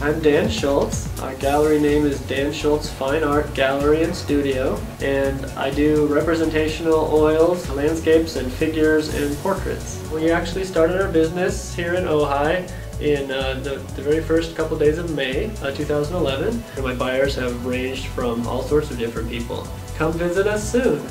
I'm Dan Schultz. Our gallery name is Dan Schultz Fine Art Gallery and Studio, and I do representational oils, landscapes, and figures and portraits. We actually started our business here in Ojai in uh, the, the very first couple days of May uh, 2011. And my buyers have ranged from all sorts of different people. Come visit us soon.